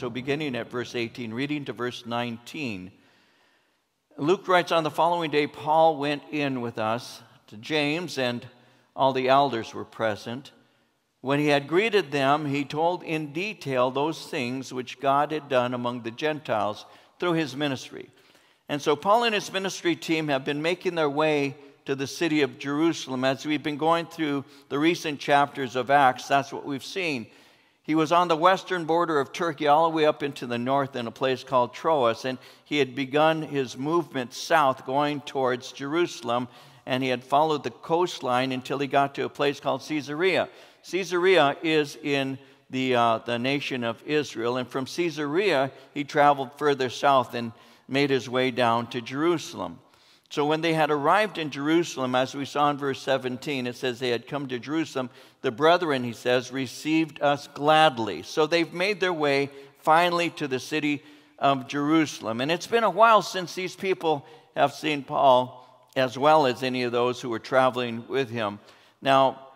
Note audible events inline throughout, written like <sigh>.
So, beginning at verse 18, reading to verse 19. Luke writes On the following day, Paul went in with us to James, and all the elders were present. When he had greeted them, he told in detail those things which God had done among the Gentiles through his ministry. And so, Paul and his ministry team have been making their way to the city of Jerusalem. As we've been going through the recent chapters of Acts, that's what we've seen. He was on the western border of Turkey, all the way up into the north in a place called Troas, and he had begun his movement south, going towards Jerusalem, and he had followed the coastline until he got to a place called Caesarea. Caesarea is in the, uh, the nation of Israel, and from Caesarea, he traveled further south and made his way down to Jerusalem. So when they had arrived in Jerusalem, as we saw in verse 17, it says they had come to Jerusalem. The brethren, he says, received us gladly. So they've made their way finally to the city of Jerusalem. And it's been a while since these people have seen Paul, as well as any of those who were traveling with him. Now,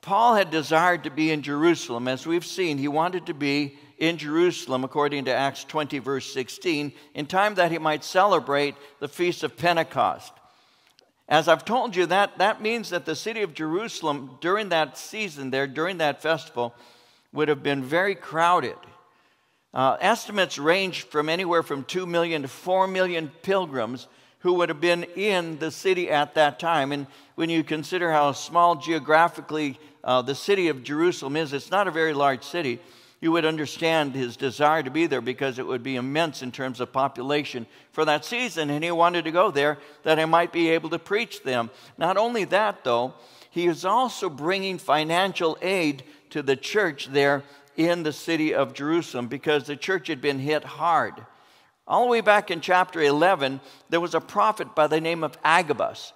Paul had desired to be in Jerusalem. As we've seen, he wanted to be in Jerusalem, according to Acts 20, verse 16, in time that he might celebrate the Feast of Pentecost. As I've told you, that, that means that the city of Jerusalem during that season there, during that festival, would have been very crowded. Uh, estimates range from anywhere from 2 million to 4 million pilgrims who would have been in the city at that time. And when you consider how small geographically uh, the city of Jerusalem is, it's not a very large city you would understand his desire to be there because it would be immense in terms of population for that season. And he wanted to go there that he might be able to preach them. Not only that, though, he is also bringing financial aid to the church there in the city of Jerusalem because the church had been hit hard. All the way back in chapter 11, there was a prophet by the name of Agabus.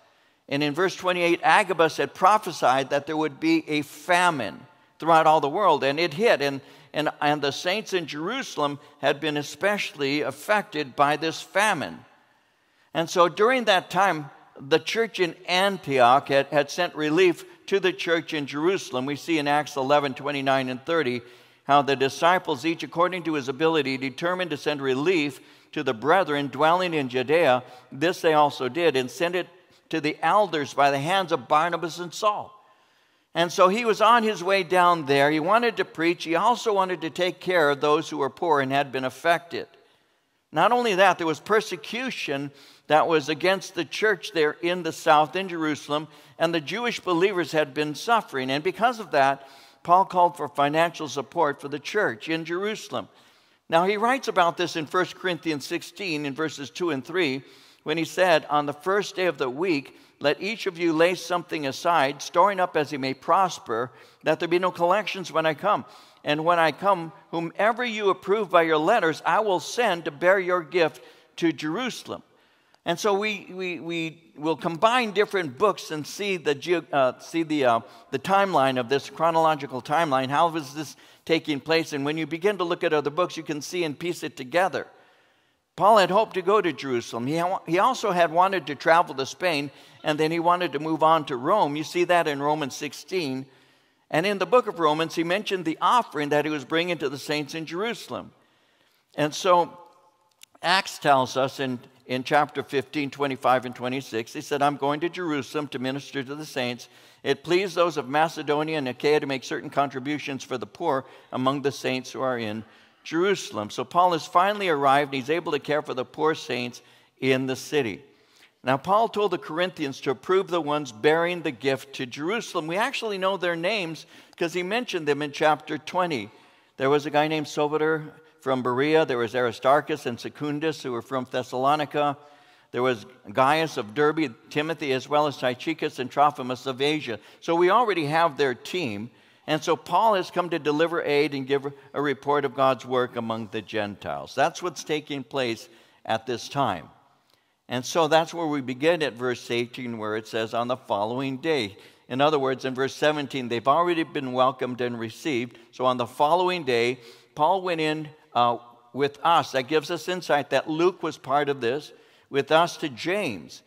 And in verse 28, Agabus had prophesied that there would be a famine throughout all the world, and it hit. And and, and the saints in Jerusalem had been especially affected by this famine. And so during that time, the church in Antioch had, had sent relief to the church in Jerusalem. We see in Acts 11 29 and 30 how the disciples, each according to his ability, determined to send relief to the brethren dwelling in Judea. This they also did, and sent it to the elders by the hands of Barnabas and Saul. And so he was on his way down there. He wanted to preach. He also wanted to take care of those who were poor and had been affected. Not only that, there was persecution that was against the church there in the south, in Jerusalem, and the Jewish believers had been suffering. And because of that, Paul called for financial support for the church in Jerusalem. Now, he writes about this in 1 Corinthians 16, in verses 2 and 3, when he said, On the first day of the week, let each of you lay something aside, storing up as he may prosper, that there be no collections when I come. And when I come, whomever you approve by your letters, I will send to bear your gift to Jerusalem. And so we, we, we will combine different books and see the, uh, see the, uh, the timeline of this chronological timeline. How is this taking place? And when you begin to look at other books, you can see and piece it together. Paul had hoped to go to Jerusalem. He, also had wanted to travel to Spain, and then he wanted to move on to Rome. You see that in Romans 16. And in the book of Romans, he mentioned the offering that he was bringing to the saints in Jerusalem. And so Acts tells us in, in chapter 15, 25, and 26, he said, I'm going to Jerusalem to minister to the saints. It pleased those of Macedonia and Achaia to make certain contributions for the poor among the saints who are in Jerusalem. So Paul has finally arrived and he's able to care for the poor saints in the city. Now, Paul told the Corinthians to approve the ones bearing the gift to Jerusalem. We actually know their names because he mentioned them in chapter 20. There was a guy named Sopater from Berea, there was Aristarchus and Secundus who were from Thessalonica. There was Gaius of Derbe, Timothy, as well as Tychicus and Trophimus of Asia. So we already have their team. And so Paul has come to deliver aid and give a report of God's work among the Gentiles. That's what's taking place at this time. And so that's where we begin at verse 18, where it says, on the following day. In other words, in verse 17, they've already been welcomed and received. So on the following day, Paul went in uh, with us. That gives us insight that Luke was part of this, with us to James.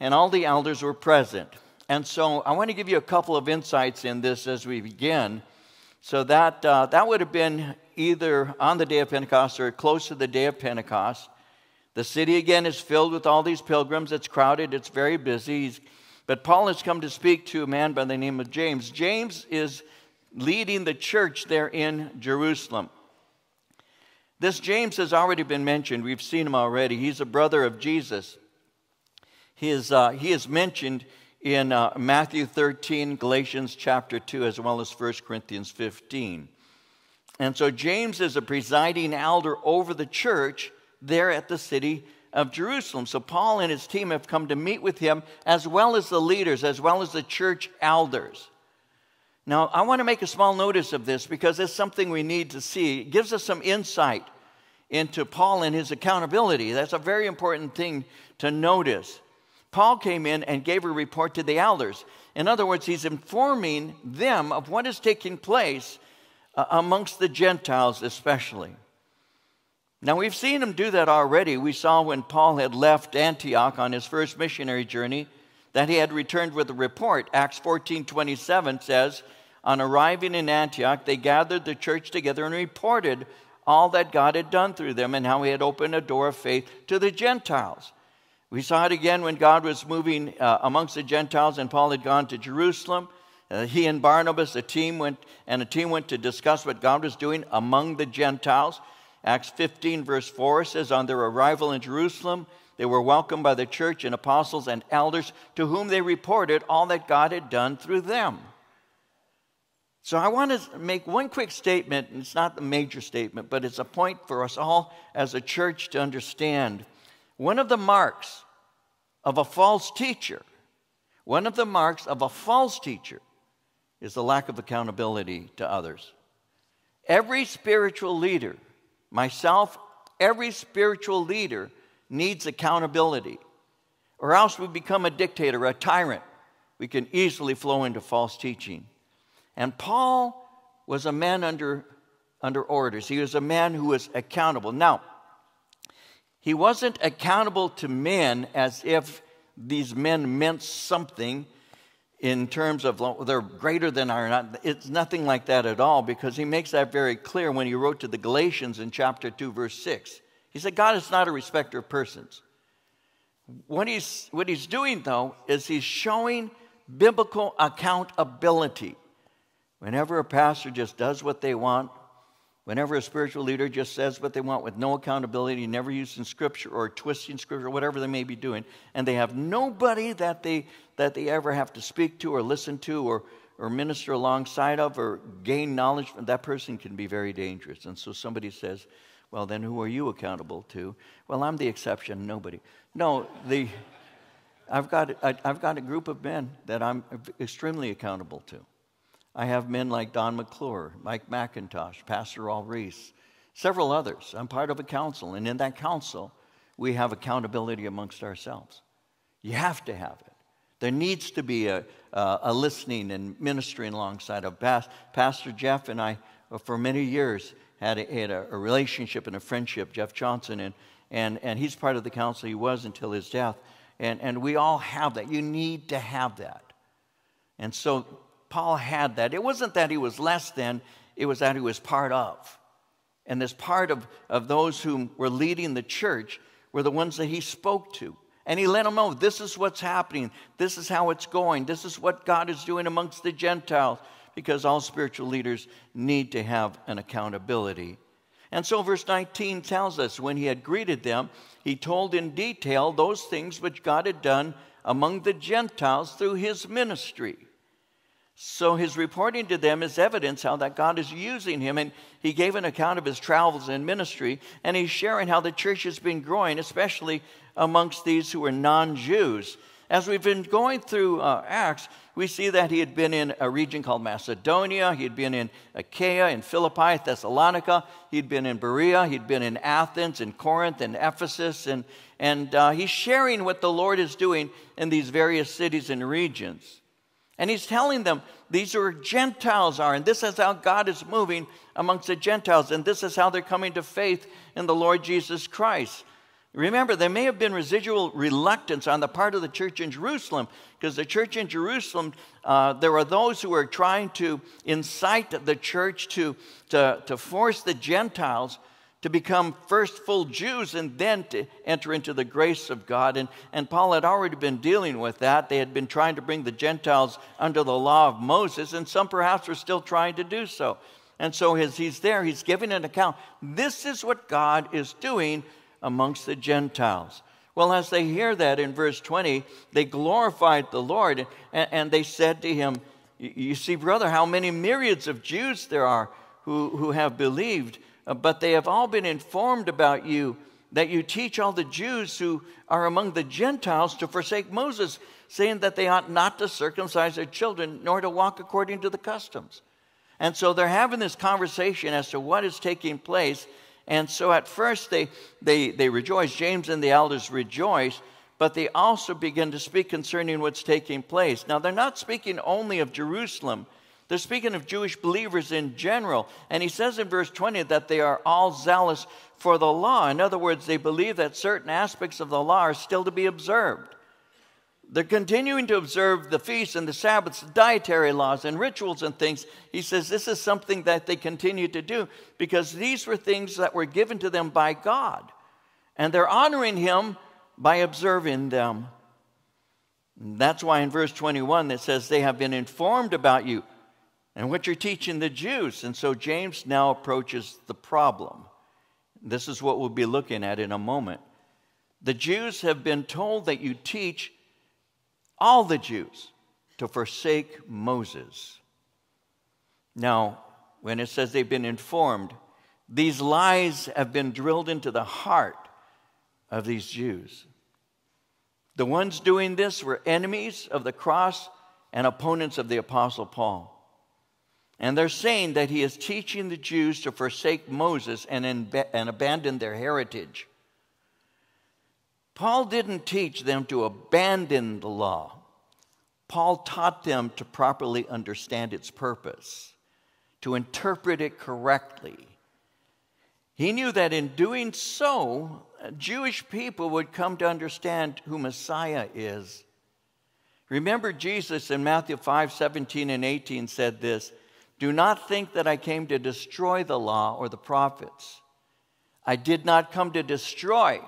And all the elders were present. And so I want to give you a couple of insights in this as we begin. So that, uh, that would have been either on the day of Pentecost or close to the day of Pentecost. The city again is filled with all these pilgrims. It's crowded, it's very busy. But Paul has come to speak to a man by the name of James. James is leading the church there in Jerusalem. This James has already been mentioned. We've seen him already. He's a brother of Jesus. He is, uh, he is mentioned in uh, Matthew 13, Galatians chapter 2, as well as 1 Corinthians 15. And so James is a presiding elder over the church there at the city of Jerusalem. So Paul and his team have come to meet with him, as well as the leaders, as well as the church elders. Now, I want to make a small notice of this because it's something we need to see. It gives us some insight into Paul and his accountability. That's a very important thing to notice. Paul came in and gave a report to the elders. In other words, he's informing them of what is taking place uh, amongst the Gentiles, especially. Now, we've seen him do that already. We saw when Paul had left Antioch on his first missionary journey that he had returned with a report. Acts 14 27 says, on arriving in Antioch, they gathered the church together and reported all that God had done through them and how he had opened a door of faith to the Gentiles. We saw it again when God was moving uh, amongst the Gentiles and Paul had gone to Jerusalem. Uh, he and Barnabas, a team went, and a team went to discuss what God was doing among the Gentiles. Acts 15, verse 4 says, On their arrival in Jerusalem, they were welcomed by the church and apostles and elders to whom they reported all that God had done through them. So I want to make one quick statement, and it's not a major statement, but it's a point for us all as a church to understand. One of the marks of a false teacher, one of the marks of a false teacher is the lack of accountability to others. Every spiritual leader, myself, every spiritual leader needs accountability, or else we become a dictator, a tyrant. We can easily flow into false teaching. And Paul was a man under, under orders, he was a man who was accountable. Now, he wasn't accountable to men as if these men meant something in terms of they're greater than our not. It's nothing like that at all because he makes that very clear when he wrote to the galatians in chapter 2 verse 6 he said god is not a respecter of persons. What he's what he's doing though is he's showing biblical accountability. Whenever a pastor just does what they want, whenever a spiritual leader just says what they want with no accountability, never using scripture or twisting scripture, whatever they may be doing, and they have nobody that they, that they ever have to speak to or listen to or, or minister alongside of or gain knowledge from, that person can be very dangerous. And so somebody says, well, then who are you accountable to? Well, I'm the exception, nobody. No, the, I've, got, I, I've got a group of men that I'm extremely accountable to. I have men like Don McClure, Mike MacIntosh, Pastor Al Reese, several others. I'm part of a council, and in that council, we have accountability amongst ourselves. You have to have it. There needs to be a, a, a listening and ministering alongside of Pastor Jeff and I, uh, for many years, had, a, had a, a relationship and a friendship, Jeff Johnson, and, and, and he's part of the council. He was until his death. And, and we all have that. You need to have that. And so Paul had that. It wasn't that he was less than, it was that he was part of. And this part of, of those who were leading the church were the ones that he spoke to. And he let them know this is what's happening, this is how it's going, this is what God is doing amongst the Gentiles, because all spiritual leaders need to have an accountability. And so, verse 19 tells us when he had greeted them, he told in detail those things which God had done among the Gentiles through his ministry. So his reporting to them is evidence how that God is using him. And he gave an account of his travels in ministry, and he's sharing how the church has been growing, especially amongst these who are non Jews. As we've been going through uh, Acts, we see that he had been in a region called Macedonia, he had been in Achaia, in Philippi, Thessalonica, he'd been in Berea, he'd been in Athens, in Corinth, in Ephesus, and, and uh, he's sharing what the Lord is doing in these various cities and regions. And he's telling them these are Gentiles are, and this is how God is moving amongst the Gentiles, and this is how they're coming to faith in the Lord Jesus Christ. Remember, there may have been residual reluctance on the part of the church in Jerusalem, because the church in Jerusalem, uh, there were those who were trying to incite the church to, to, to force the Gentiles to become first full Jews and then to enter into the grace of God. And, and Paul had already been dealing with that. They had been trying to bring the Gentiles under the law of Moses, and some perhaps were still trying to do so. And so as he's there, he's giving an account. This is what God is doing amongst the Gentiles. Well, as they hear that in verse 20, they glorified the Lord and, and they said to him, You see, brother, how many myriads of Jews there are who, who have believed, Uh, but they have all been informed about you that you teach all the Jews who are among the Gentiles to forsake Moses, saying that they ought not to circumcise their children nor to walk according to the customs. And so they're having this conversation as to what is taking place. And so at first they, they, they rejoice. James and the elders rejoice, but they also begin to speak concerning what's taking place. Now, they're not speaking only of Jerusalem, they're speaking of Jewish believers in general. And he says in verse 20 that they are all zealous for the law. In other words, they believe that certain aspects of the law are still to be observed. They're continuing to observe the feasts and the Sabbaths, dietary laws and rituals and things. He says this is something that they continue to do because these were things that were given to them by God. And they're honoring Him by observing them. And that's why in verse 21 it says, They have been informed about you and what you're teaching the Jews. And so James now approaches the problem. This is what we'll be looking at in a moment. The Jews have been told that you teach all the Jews to forsake Moses. Now, when it says they've been informed, these lies have been drilled into the heart of these Jews. The ones doing this were enemies of the cross and opponents of the Apostle Paul. And they're saying that he is teaching the Jews to forsake Moses and, and abandon their heritage. Paul didn't teach them to abandon the law. Paul taught them to properly understand its purpose, to interpret it correctly. He knew that in doing so, Jewish people would come to understand who Messiah is. Remember, Jesus in Matthew 5 17 and 18 said this Do not think that I came to destroy the law or the prophets. I did not come to destroy,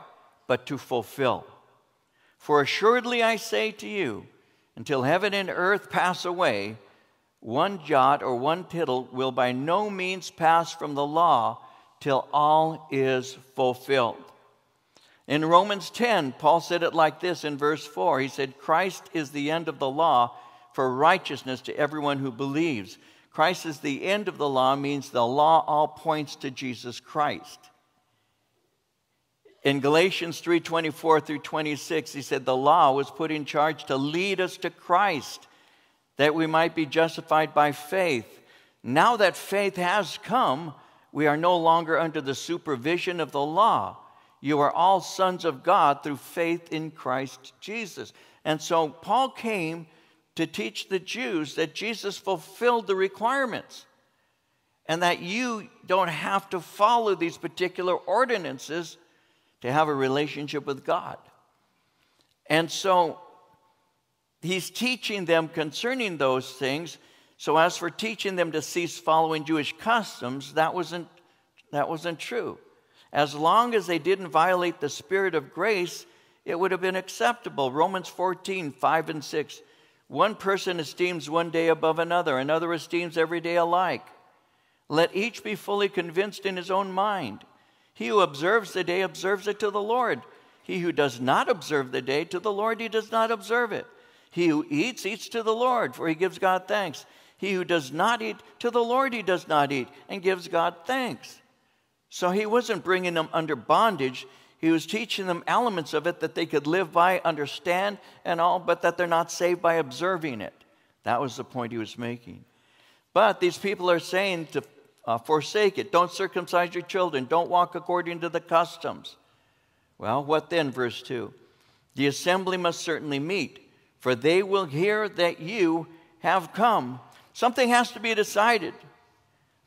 but to fulfill. For assuredly I say to you, until heaven and earth pass away, one jot or one tittle will by no means pass from the law till all is fulfilled. In Romans 10, Paul said it like this in verse 4. He said, Christ is the end of the law for righteousness to everyone who believes. Christ is the end of the law means the law all points to Jesus Christ. In Galatians 3:24 through 26, he said the law was put in charge to lead us to Christ that we might be justified by faith. Now that faith has come, we are no longer under the supervision of the law. You are all sons of God through faith in Christ Jesus. And so Paul came to teach the Jews that Jesus fulfilled the requirements and that you don't have to follow these particular ordinances to have a relationship with God. And so he's teaching them concerning those things. So, as for teaching them to cease following Jewish customs, that wasn't, that wasn't true. As long as they didn't violate the spirit of grace, it would have been acceptable. Romans 14, 5 and 6. One person esteems one day above another, another esteems every day alike. Let each be fully convinced in his own mind. He who observes the day observes it to the Lord. He who does not observe the day to the Lord, he does not observe it. He who eats, eats to the Lord, for he gives God thanks. He who does not eat, to the Lord he does not eat, and gives God thanks. So he wasn't bringing them under bondage. He was teaching them elements of it that they could live by, understand, and all, but that they're not saved by observing it. That was the point he was making. But these people are saying to uh, forsake it. Don't circumcise your children. Don't walk according to the customs. Well, what then? Verse 2 The assembly must certainly meet, for they will hear that you have come. Something has to be decided.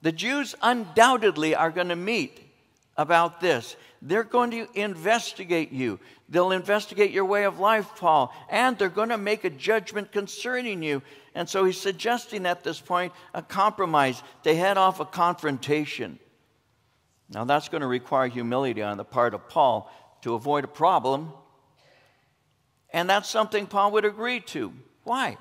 The Jews undoubtedly are going to meet about this. They're going to investigate you. They'll investigate your way of life, Paul, and they're going to make a judgment concerning you. And so he's suggesting at this point a compromise to head off a confrontation. Now, that's going to require humility on the part of Paul to avoid a problem. And that's something Paul would agree to. Why?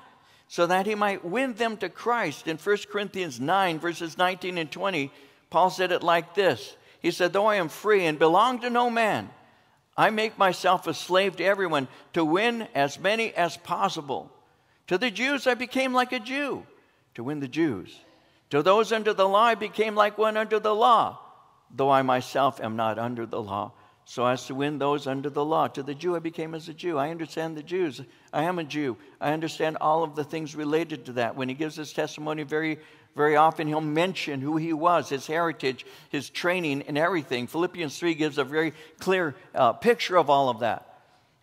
So that he might win them to Christ. In 1 Corinthians 9, verses 19 and 20, Paul said it like this He said, Though I am free and belong to no man, I make myself a slave to everyone to win as many as possible. To the Jews, I became like a Jew to win the Jews. To those under the law, I became like one under the law, though I myself am not under the law, so as to win those under the law. To the Jew, I became as a Jew. I understand the Jews. I am a Jew. I understand all of the things related to that. When he gives his testimony, very, very often he'll mention who he was, his heritage, his training, and everything. Philippians 3 gives a very clear uh, picture of all of that.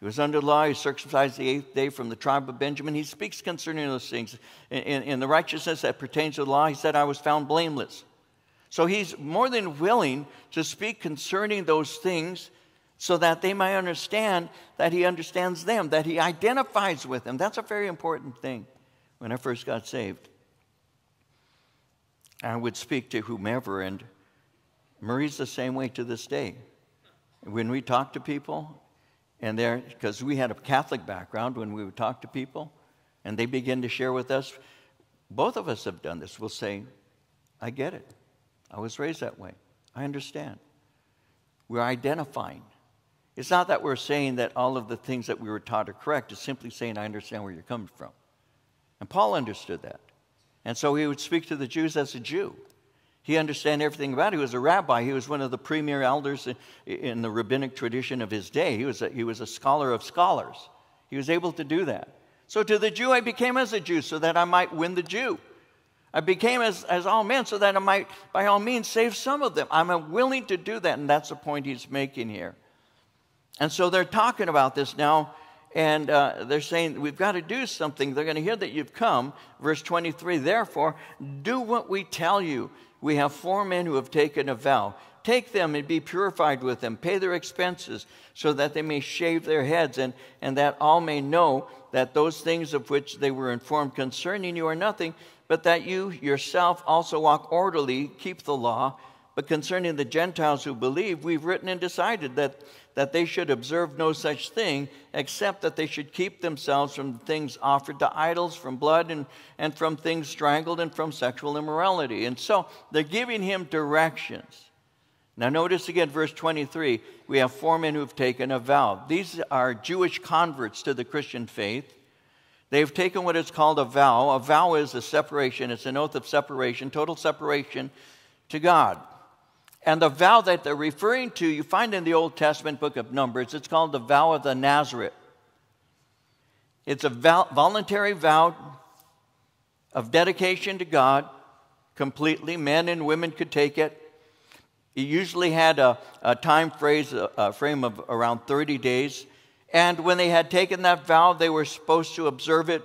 He was under law. He circumcised the eighth day from the tribe of Benjamin. He speaks concerning those things. In, in, in the righteousness that pertains to the law, he said, I was found blameless. So he's more than willing to speak concerning those things so that they might understand that he understands them, that he identifies with them. That's a very important thing when I first got saved. I would speak to whomever, and Marie's the same way to this day. When we talk to people, and there, because we had a Catholic background, when we would talk to people, and they begin to share with us, both of us have done this. We'll say, I get it. I was raised that way. I understand. We're identifying. It's not that we're saying that all of the things that we were taught are correct, it's simply saying, I understand where you're coming from. And Paul understood that. And so he would speak to the Jews as a Jew. He understood everything about it. He was a rabbi. He was one of the premier elders in the rabbinic tradition of his day. He was a, he was a scholar of scholars. He was able to do that. So to the Jew, I became as a Jew so that I might win the Jew. I became as, as all men so that I might, by all means, save some of them. I'm willing to do that, and that's the point he's making here. And so they're talking about this now, and uh, they're saying, We've got to do something. They're going to hear that you've come. Verse 23 Therefore, do what we tell you. We have four men who have taken a vow. Take them and be purified with them. Pay their expenses so that they may shave their heads, and, and that all may know that those things of which they were informed concerning you are nothing, but that you yourself also walk orderly, keep the law. But concerning the Gentiles who believe, we've written and decided that, that they should observe no such thing, except that they should keep themselves from things offered to idols, from blood, and, and from things strangled, and from sexual immorality. And so they're giving him directions. Now, notice again, verse 23 we have four men who've taken a vow. These are Jewish converts to the Christian faith. They've taken what is called a vow. A vow is a separation, it's an oath of separation, total separation to God. And the vow that they're referring to, you find in the Old Testament book of Numbers, it's called the vow of the Nazarite. It's a voluntary vow of dedication to God completely. Men and women could take it. It usually had a, a time phrase, a, a frame of around 30 days. And when they had taken that vow, they were supposed to observe it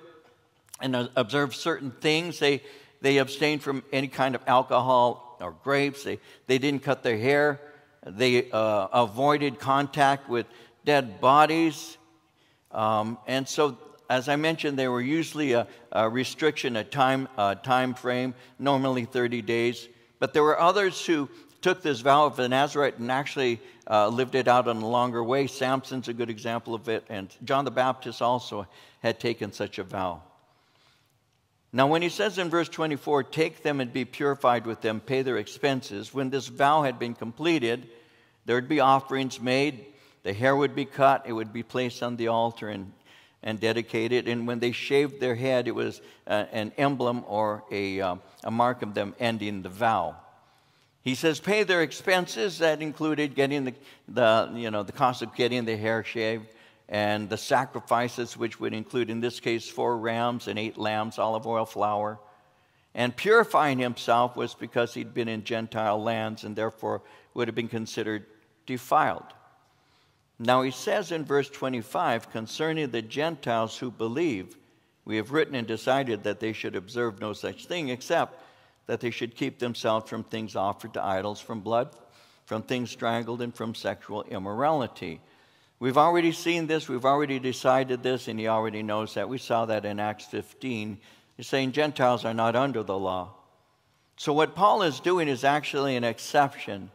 and uh, observe certain things. They, they abstained from any kind of alcohol or grapes. They, they didn't cut their hair. They uh, avoided contact with dead bodies. Um, and so, as I mentioned, there were usually a, a restriction, a time, a time frame, normally 30 days. But there were others who took this vow of the Nazarite and actually uh, lived it out in a longer way. Samson's a good example of it, and John the Baptist also had taken such a vow. Now, when he says in verse 24, take them and be purified with them, pay their expenses, when this vow had been completed, there would be offerings made, the hair would be cut, it would be placed on the altar and, and dedicated. And when they shaved their head, it was uh, an emblem or a, uh, a mark of them ending the vow. He says, pay their expenses. That included getting the, the, you know, the cost of getting the hair shaved and the sacrifices, which would include, in this case, four rams and eight lambs, olive oil, flour. And purifying himself was because he'd been in Gentile lands and therefore would have been considered defiled. Now he says in verse 25 concerning the Gentiles who believe, we have written and decided that they should observe no such thing except that they should keep themselves from things offered to idols, from blood, from things strangled and from sexual immorality. We've already seen this, we've already decided this, and he already knows that. We saw that in Acts 15. He's saying Gentiles are not under the law. So, what Paul is doing is actually an exception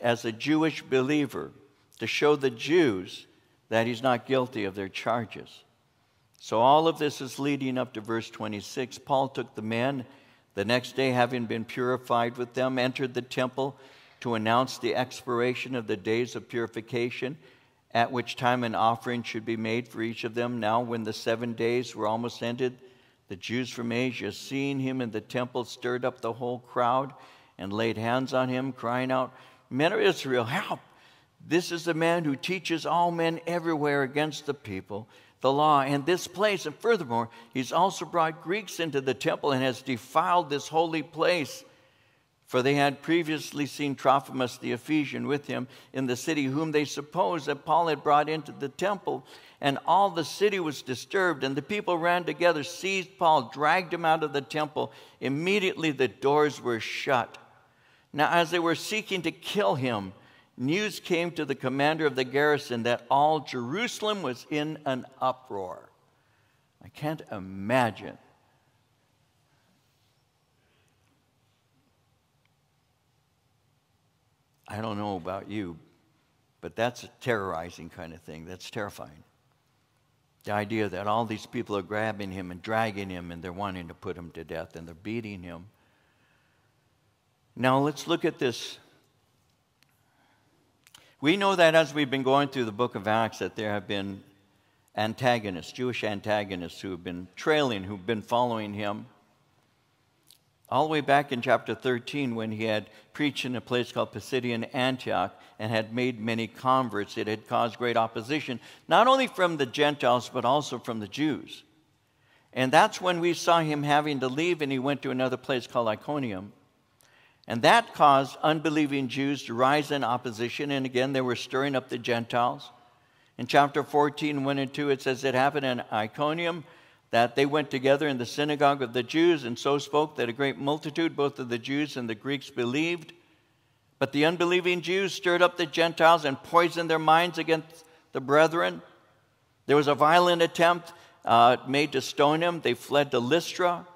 as a Jewish believer to show the Jews that he's not guilty of their charges. So, all of this is leading up to verse 26. Paul took the men the next day, having been purified with them, entered the temple to announce the expiration of the days of purification at which time an offering should be made for each of them. Now, when the seven days were almost ended, the Jews from Asia, seeing him in the temple, stirred up the whole crowd and laid hands on him, crying out, Men of Israel, help! This is the man who teaches all men everywhere against the people, the law, and this place. And furthermore, he's also brought Greeks into the temple and has defiled this holy place. For they had previously seen Trophimus the Ephesian with him in the city, whom they supposed that Paul had brought into the temple. And all the city was disturbed, and the people ran together, seized Paul, dragged him out of the temple. Immediately the doors were shut. Now, as they were seeking to kill him, news came to the commander of the garrison that all Jerusalem was in an uproar. I can't imagine I don't know about you, but that's a terrorizing kind of thing. That's terrifying. The idea that all these people are grabbing him and dragging him and they're wanting to put him to death and they're beating him. Now let's look at this. We know that as we've been going through the book of Acts, that there have been antagonists, Jewish antagonists, who have been trailing, who've been following him all the way back in chapter 13 when he had preached in a place called Pisidian Antioch and had made many converts. It had caused great opposition, not only from the Gentiles, but also from the Jews. And that's when we saw him having to leave and he went to another place called Iconium. And that caused unbelieving Jews to rise in opposition. And again, they were stirring up the Gentiles. In chapter 14, 1 and 2, it says it happened in Iconium that they went together in the synagogue of the Jews and so spoke that a great multitude, both of the Jews and the Greeks, believed. But the unbelieving Jews stirred up the Gentiles and poisoned their minds against the brethren. There was a violent attempt uh, made to stone him. They fled to Lystra.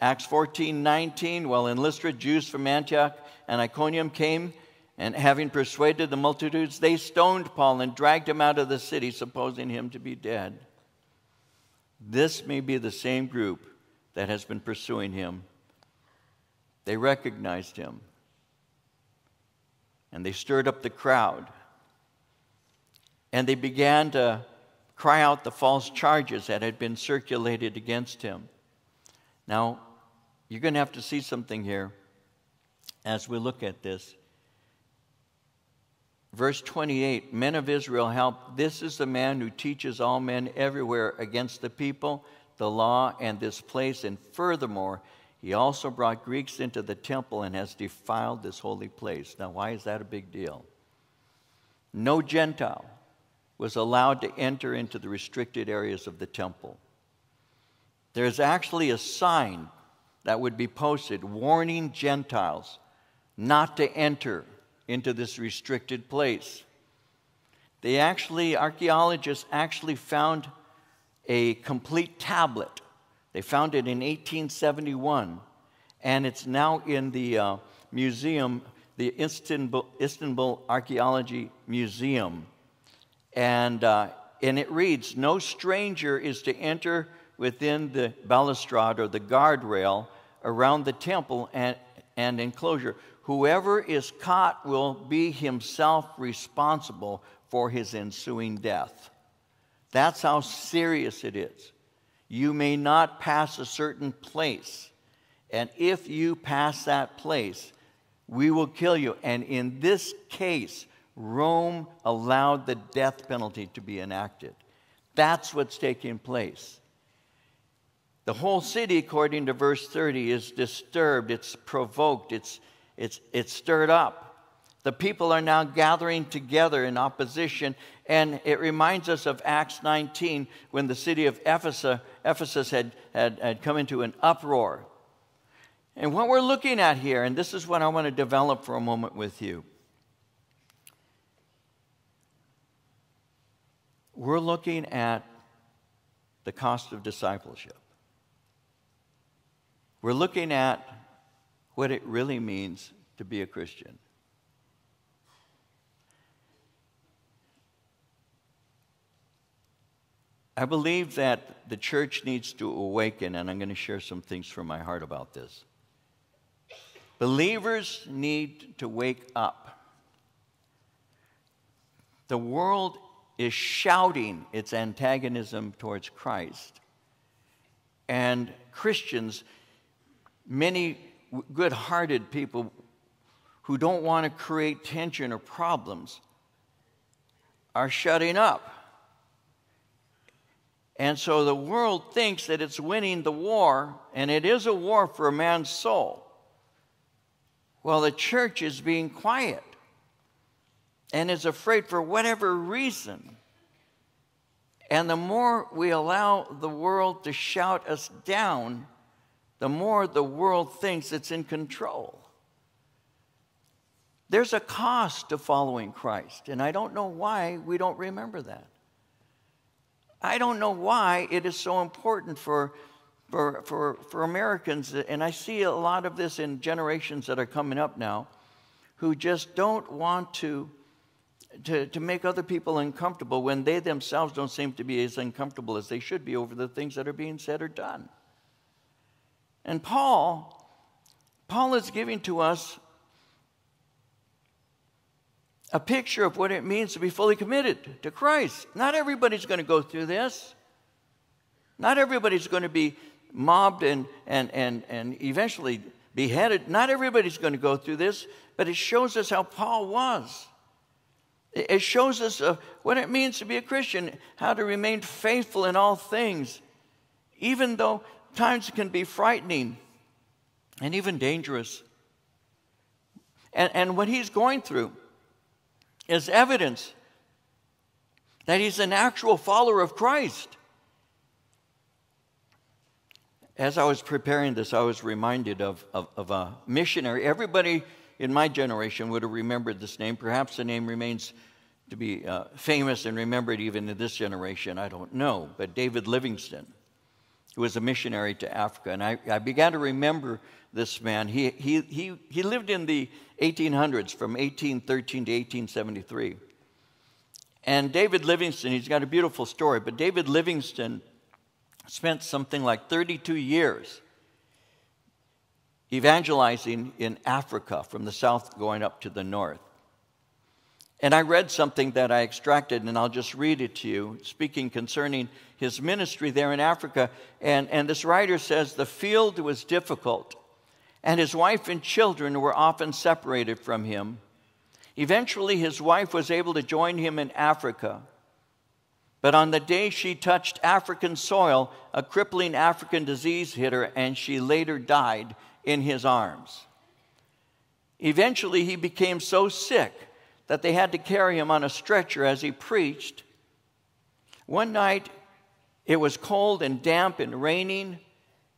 Acts 14 19. Well, in Lystra, Jews from Antioch and Iconium came, and having persuaded the multitudes, they stoned Paul and dragged him out of the city, supposing him to be dead. This may be the same group that has been pursuing him. They recognized him and they stirred up the crowd and they began to cry out the false charges that had been circulated against him. Now, you're going to have to see something here as we look at this. Verse 28 Men of Israel, help. This is the man who teaches all men everywhere against the people, the law, and this place. And furthermore, he also brought Greeks into the temple and has defiled this holy place. Now, why is that a big deal? No Gentile was allowed to enter into the restricted areas of the temple. There's actually a sign that would be posted warning Gentiles not to enter into this restricted place. They actually, archaeologists actually found a complete tablet. They found it in 1871, and it's now in the uh, museum, the Istanbul, Istanbul Archaeology Museum. And, uh, and it reads No stranger is to enter within the balustrade or the guardrail around the temple and, and enclosure Whoever is caught will be himself responsible for his ensuing death. That's how serious it is. You may not pass a certain place, and if you pass that place, we will kill you. And in this case, Rome allowed the death penalty to be enacted. That's what's taking place. The whole city, according to verse 30, is disturbed, it's provoked, it's it's, it's stirred up. The people are now gathering together in opposition, and it reminds us of Acts 19 when the city of Ephesus, Ephesus had, had, had come into an uproar. And what we're looking at here, and this is what I want to develop for a moment with you. We're looking at the cost of discipleship. We're looking at what it really means to be a Christian. I believe that the church needs to awaken, and I'm going to share some things from my heart about this. Believers need to wake up. The world is shouting its antagonism towards Christ. And Christians, many good hearted people who don't want to create tension or problems, are shutting up. And so the world thinks that it's winning the war, and it is a war for a man's soul. Well, the church is being quiet and is afraid for whatever reason. And the more we allow the world to shout us down, the more the world thinks it's in control. There's a cost to following Christ, and I don't know why we don't remember that. I don't know why it is so important for, for, for, for Americans, and I see a lot of this in generations that are coming up now, who just don't want to, to, to make other people uncomfortable when they themselves don't seem to be as uncomfortable as they should be over the things that are being said or done. And Paul, Paul is giving to us a picture of what it means to be fully committed to Christ. Not everybody's going to go through this. Not everybody's going to be mobbed and, and, and, and eventually beheaded. Not everybody's going to go through this, but it shows us how Paul was. It shows us uh, what it means to be a Christian, how to remain faithful in all things, even though times can be frightening and even dangerous. And, and what he's going through, is evidence that he's an actual follower of Christ. As I was preparing this, I was reminded of, of, of, a missionary. Everybody in my generation would have remembered this name. Perhaps the name remains to be uh, famous and remembered even in this generation. I don't know. But David Livingstone, who was a missionary to Africa. And I, I began to remember this man. He, he, he, he lived in the 1800s from 1813 to 1873. And David Livingstone, he's got a beautiful story, but David Livingstone spent something like 32 years evangelizing in Africa from the south going up to the north. And I read something that I extracted, and I'll just read it to you, speaking concerning his ministry there in Africa. And, and this writer says the field was difficult and his wife and children were often separated from him. Eventually, his wife was able to join him in Africa. But on the day she touched African soil, a crippling African disease hit her, and she later died in his arms. Eventually, he became so sick that they had to carry him on a stretcher as he preached. One night, it was cold and damp and raining,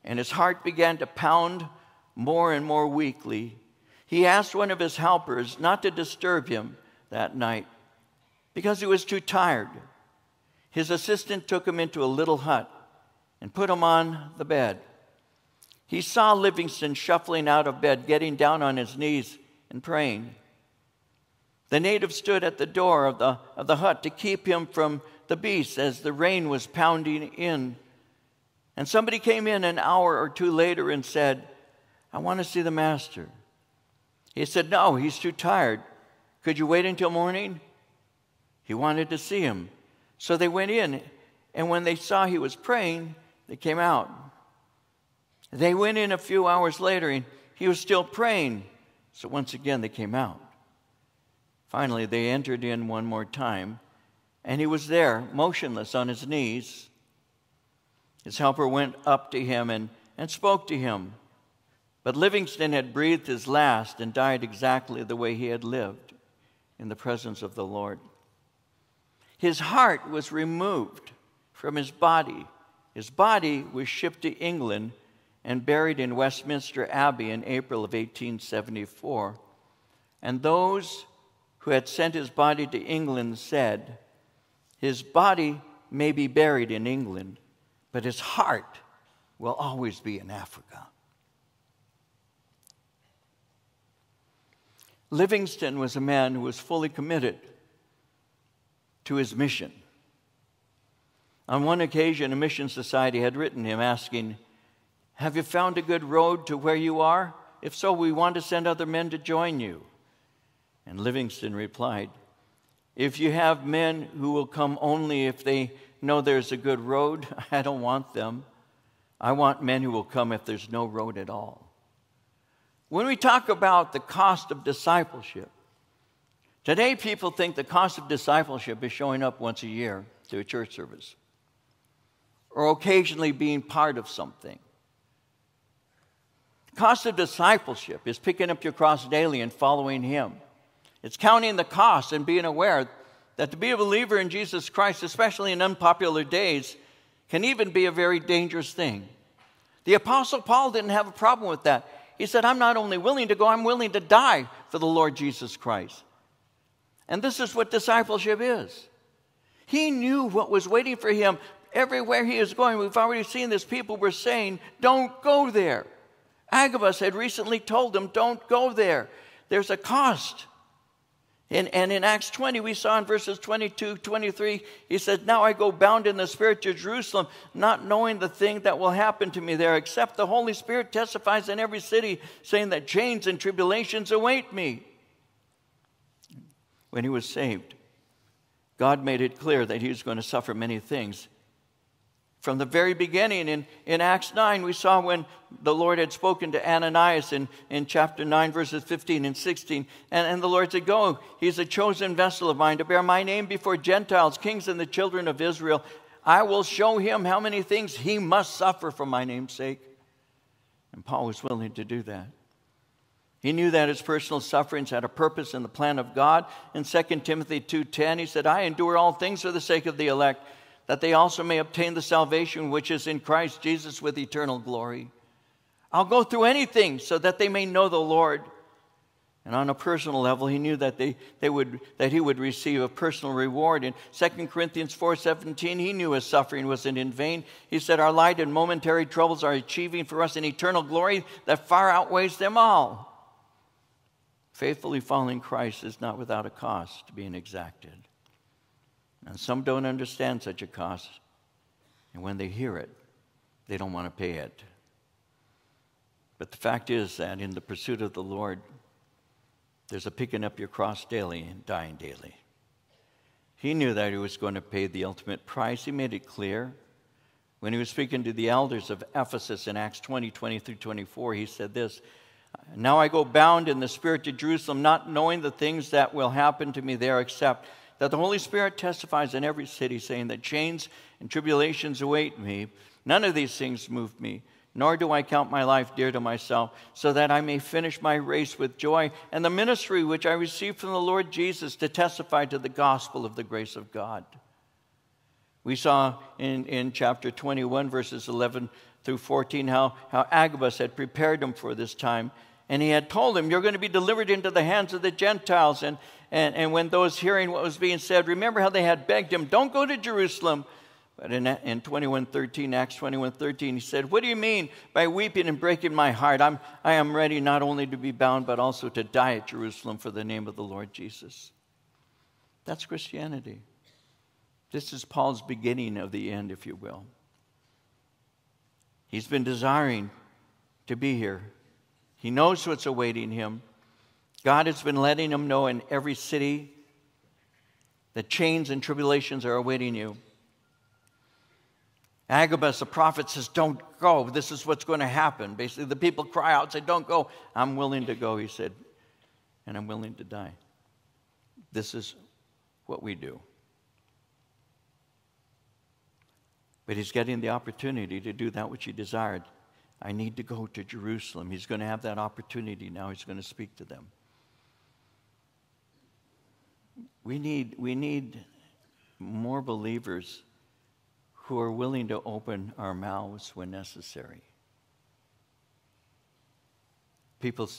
and his heart began to pound more and more weakly, he asked one of his helpers not to disturb him that night because he was too tired. His assistant took him into a little hut and put him on the bed. He saw Livingstone shuffling out of bed, getting down on his knees and praying. The native stood at the door of the, of the hut to keep him from the beasts as the rain was pounding in. And somebody came in an hour or two later and said, I want to see the master. He said, No, he's too tired. Could you wait until morning? He wanted to see him. So they went in, and when they saw he was praying, they came out. They went in a few hours later, and he was still praying. So once again, they came out. Finally, they entered in one more time, and he was there, motionless on his knees. His helper went up to him and, and spoke to him. But Livingstone had breathed his last and died exactly the way he had lived in the presence of the Lord. His heart was removed from his body. His body was shipped to England and buried in Westminster Abbey in April of 1874. And those who had sent his body to England said, His body may be buried in England, but his heart will always be in Africa. Livingstone was a man who was fully committed to his mission. On one occasion, a mission society had written him asking, Have you found a good road to where you are? If so, we want to send other men to join you. And Livingstone replied, If you have men who will come only if they know there's a good road, <laughs> I don't want them. I want men who will come if there's no road at all. When we talk about the cost of discipleship, today people think the cost of discipleship is showing up once a year to a church service or occasionally being part of something. The cost of discipleship is picking up your cross daily and following Him. It's counting the cost and being aware that to be a believer in Jesus Christ, especially in unpopular days, can even be a very dangerous thing. The Apostle Paul didn't have a problem with that. He said, I'm not only willing to go, I'm willing to die for the Lord Jesus Christ. And this is what discipleship is. He knew what was waiting for him everywhere he is going, we've already seen this, people were saying, Don't go there. Agabus had recently told them, Don't go there. There's a cost. And, and in Acts 20, we saw in verses 22, 23, he said, Now I go bound in the Spirit to Jerusalem, not knowing the thing that will happen to me there, except the Holy Spirit testifies in every city, saying that chains and tribulations await me. When he was saved, God made it clear that he was going to suffer many things from the very beginning, in, in Acts 9, we saw when the Lord had spoken to Ananias in, in chapter 9, verses 15 and 16. And, and the Lord said, Go, he's a chosen vessel of mine to bear my name before Gentiles, kings, and the children of Israel. I will show him how many things he must suffer for my name's sake. And Paul was willing to do that. He knew that his personal sufferings had a purpose in the plan of God. In 2 Timothy 2:10, he said, I endure all things for the sake of the elect that they also may obtain the salvation which is in Christ Jesus with eternal glory. I'll go through anything so that they may know the Lord. And on a personal level, he knew that, they, they would, that he would receive a personal reward. In 2 Corinthians 4.17, he knew his suffering wasn't in vain. He said, Our light and momentary troubles are achieving for us an eternal glory that far outweighs them all. Faithfully following Christ is not without a cost being exacted. And some don't understand such a cost. And when they hear it, they don't want to pay it. But the fact is that in the pursuit of the Lord, there's a picking up your cross daily and dying daily. He knew that he was going to pay the ultimate price. He made it clear. When he was speaking to the elders of Ephesus in Acts 20, 20 through 24, he said this Now I go bound in the Spirit to Jerusalem, not knowing the things that will happen to me there, except that the Holy Spirit testifies in every city, saying that chains and tribulations await me. None of these things move me, nor do I count my life dear to myself, so that I may finish my race with joy and the ministry which I received from the Lord Jesus to testify to the gospel of the grace of God. We saw in, in chapter 21, verses 11 through 14, how, how Agabus had prepared him for this time. And he had told him, You're going to be delivered into the hands of the Gentiles. And, and, and when those hearing what was being said, remember how they had begged him, don't go to Jerusalem. But in, in 21.13, Acts 21.13, he said, what do you mean by weeping and breaking my heart? I'm, I am ready not only to be bound, but also to die at Jerusalem for the name of the Lord Jesus. That's Christianity. This is Paul's beginning of the end, if you will. He's been desiring to be here. He knows what's awaiting him. God has been letting him know in every city that chains and tribulations are awaiting you. Agabus, the prophet, says, Don't go. This is what's going to happen. Basically, the people cry out say, Don't go. I'm willing to go, he said, and I'm willing to die. This is what we do. But he's getting the opportunity to do that which he desired. I need to go to Jerusalem. He's going to have that opportunity now. He's going to speak to them. We need, we need more believers who are willing to open our mouths when necessary. People,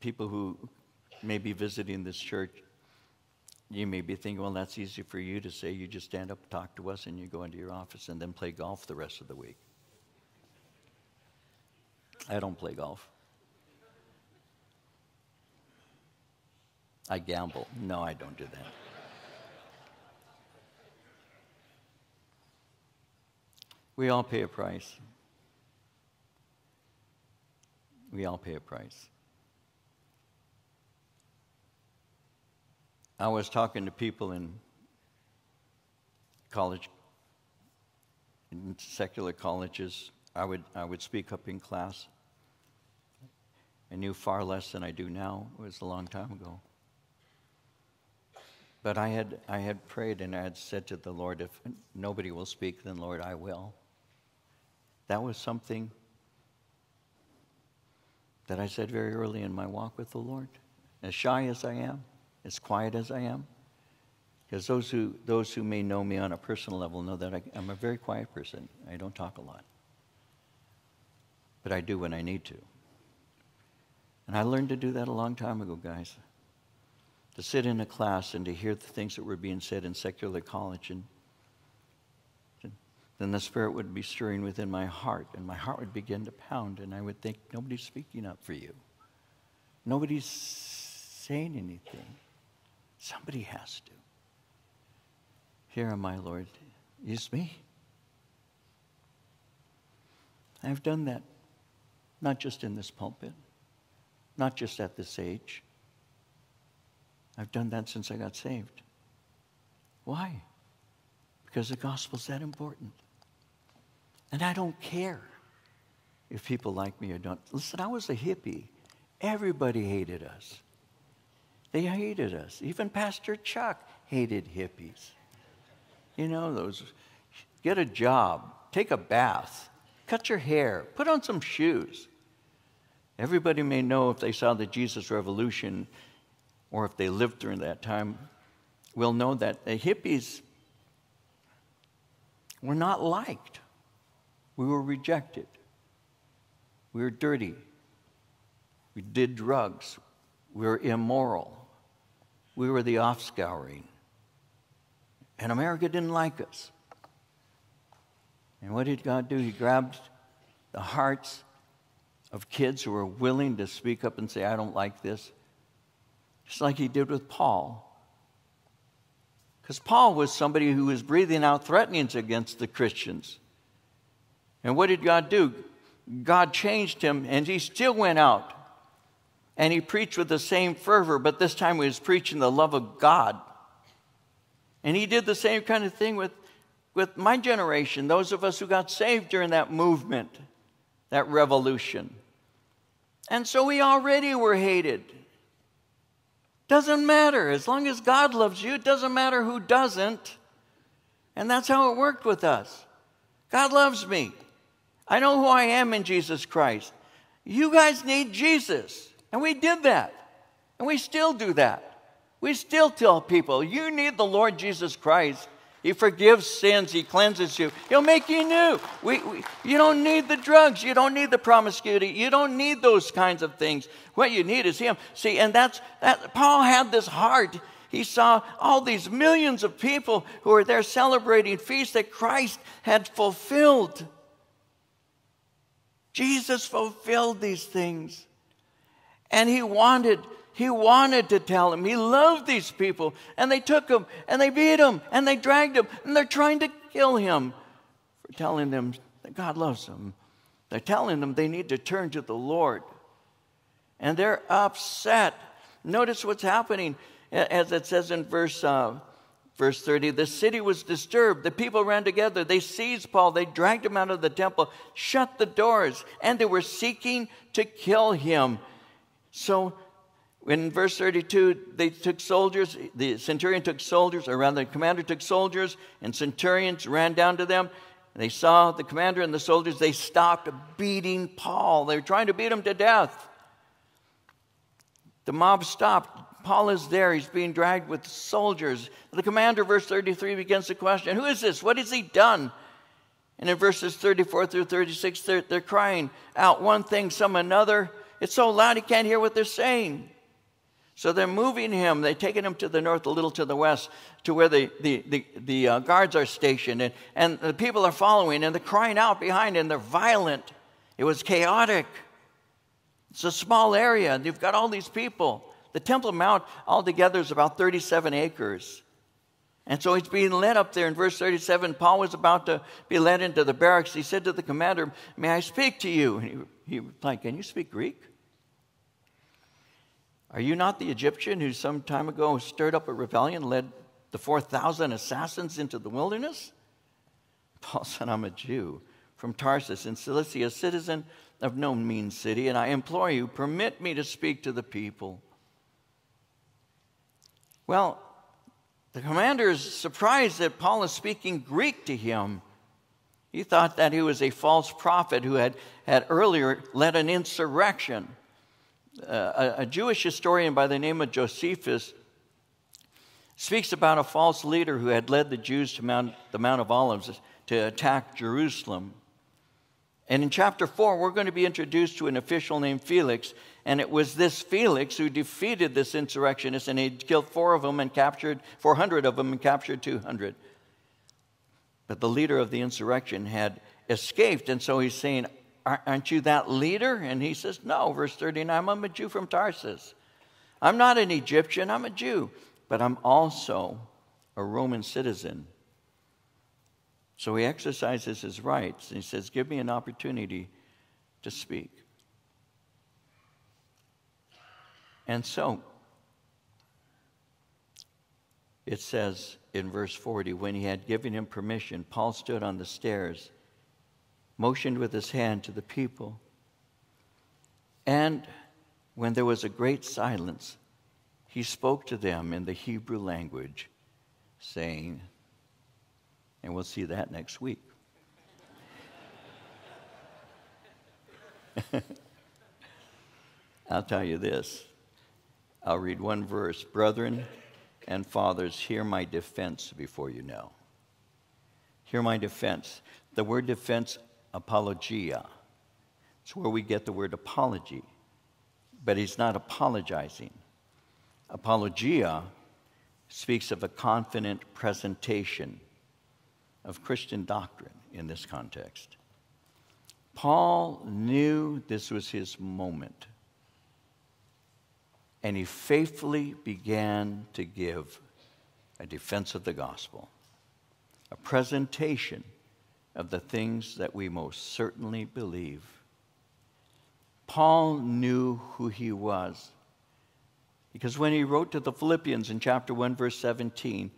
people who may be visiting this church You may be thinking, well, that's easy for you to say. You just stand up, talk to us, and you go into your office and then play golf the rest of the week. I don't play golf. I gamble. No, I don't do that. We all pay a price. We all pay a price. I was talking to people in college, in secular colleges. I would, I would speak up in class. I knew far less than I do now. It was a long time ago. But I had, I had prayed and I had said to the Lord, if nobody will speak, then Lord, I will. That was something that I said very early in my walk with the Lord. As shy as I am, as quiet as I am, because those who, those who may know me on a personal level know that I, I'm a very quiet person. I don't talk a lot. But I do when I need to. And I learned to do that a long time ago, guys. To sit in a class and to hear the things that were being said in secular college and then the Spirit would be stirring within my heart, and my heart would begin to pound, and I would think, nobody's speaking up for you. Nobody's saying anything. Somebody has to. Here am I, Lord. Use me. I've done that, not just in this pulpit, not just at this age. I've done that since I got saved. Why? Because the gospel's that important. And I don't care if people like me or don't. Listen, I was a hippie. Everybody hated us. They hated us. Even Pastor Chuck hated hippies. You know, those get a job, take a bath, cut your hair, put on some shoes. Everybody may know if they saw the Jesus Revolution or if they lived during that time, will know that the hippies were not liked. We were rejected. We were dirty. We did drugs. We were immoral. We were the offscouring. And America didn't like us. And what did God do? He grabbed the hearts of kids who are willing to speak up and say, I don't like this, just like He did with Paul. Because Paul was somebody who was breathing out threatenings against the Christians. And what did God do? God changed him, and he still went out. And he preached with the same fervor, but this time he was preaching the love of God. And he did the same kind of thing with, with my generation, those of us who got saved during that movement, that revolution. And so we already were hated. Doesn't matter. As long as God loves you, it doesn't matter who doesn't. And that's how it worked with us. God loves me. I know who I am in Jesus Christ. You guys need Jesus. And we did that. And we still do that. We still tell people, you need the Lord Jesus Christ. He forgives sins. He cleanses you. He'll make you new. We, we, you don't need the drugs. You don't need the promiscuity. You don't need those kinds of things. What you need is Him. See, and that's that. Paul had this heart. He saw all these millions of people who were there celebrating feasts that Christ had fulfilled. Jesus fulfilled these things. And he wanted, he wanted to tell them. He loved these people. And they took him and they beat him and they dragged him and they're trying to kill him for telling them that God loves them. They're telling them they need to turn to the Lord. And they're upset. Notice what's happening as it says in verse uh, Verse 30 The city was disturbed. The people ran together. They seized Paul. They dragged him out of the temple, shut the doors, and they were seeking to kill him. So, in verse 32, they took soldiers. The centurion took soldiers, or rather, the commander took soldiers, and centurions ran down to them. They saw the commander and the soldiers. They stopped beating Paul. They were trying to beat him to death. The mob stopped. Paul is there. He's being dragged with soldiers. The commander, verse 33, begins to question Who is this? What has he done? And in verses 34 through 36, they're, they're crying out one thing, some another. It's so loud he can't hear what they're saying. So they're moving him. They're taking him to the north, a little to the west, to where the, the, the, the uh, guards are stationed. And, and the people are following, and they're crying out behind, and they're violent. It was chaotic. It's a small area, and you've got all these people. The Temple Mount altogether is about 37 acres. And so he's being led up there in verse 37. Paul was about to be led into the barracks. He said to the commander, May I speak to you? And he, he replied, Can you speak Greek? Are you not the Egyptian who some time ago stirred up a rebellion, led the 4,000 assassins into the wilderness? <laughs> Paul said, I'm a Jew from Tarsus in Cilicia, a citizen of no mean city, and I implore you, permit me to speak to the people. Well, the commander is surprised that Paul is speaking Greek to him. He thought that he was a false prophet who had, had earlier led an insurrection. Uh, a, a Jewish historian by the name of Josephus speaks about a false leader who had led the Jews to Mount, the Mount of Olives to attack Jerusalem. And in chapter 4, we're going to be introduced to an official named Felix. And it was this Felix who defeated this insurrectionist, and he killed four of them and captured 400 of them and captured 200. But the leader of the insurrection had escaped, and so he's saying, Aren't you that leader? And he says, No, verse 39, I'm a Jew from Tarsus. I'm not an Egyptian, I'm a Jew, but I'm also a Roman citizen. So he exercises his rights and he says, Give me an opportunity to speak. And so it says in verse 40 when he had given him permission, Paul stood on the stairs, motioned with his hand to the people. And when there was a great silence, he spoke to them in the Hebrew language, saying, and we'll see that next week. <laughs> I'll tell you this. I'll read one verse. Brethren and fathers, hear my defense before you know. Hear my defense. The word defense, apologia. It's where we get the word apology. But he's not apologizing. Apologia speaks of a confident presentation of Christian doctrine in this context. Paul knew this was his moment, and he faithfully began to give a defense of the gospel, a presentation of the things that we most certainly believe. Paul knew who he was. Because when he wrote to the Philippians in chapter 1, verse 17,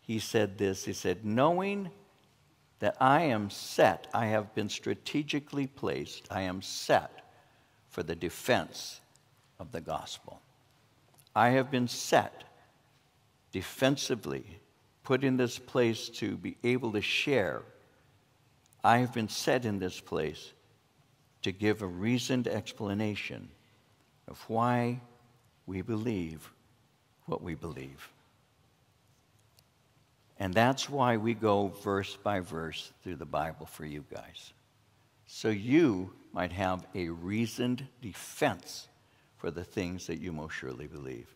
he said this He said, Knowing that I am set, I have been strategically placed, I am set for the defense of the gospel. I have been set defensively, put in this place to be able to share. I have been set in this place to give a reasoned explanation of why we believe what we believe. And that's why we go verse by verse through the Bible for you guys. So you might have a reasoned defense for the things that you most surely believe.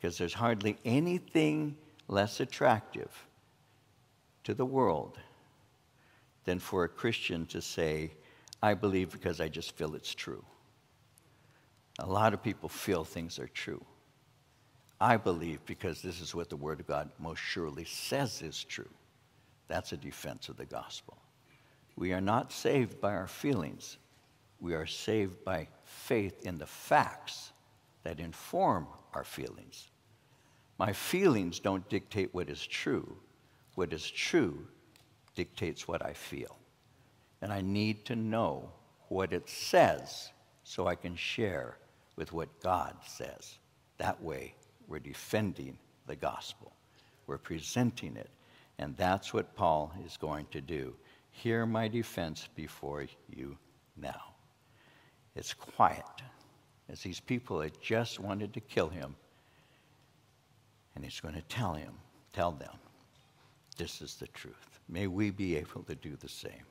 Because there's hardly anything less attractive to the world than for a Christian to say, I believe because I just feel it's true. A lot of people feel things are true. I believe because this is what the Word of God most surely says is true. That's a defense of the gospel. We are not saved by our feelings, we are saved by faith in the facts that inform our feelings. My feelings don't dictate what is true. What is true dictates what I feel. And I need to know what it says so I can share with what God says. That way, we're defending the gospel, we're presenting it. And that's what Paul is going to do. Hear my defense before you now. It's quiet, as these people had just wanted to kill him. And he's going to tell him, tell them, this is the truth. May we be able to do the same.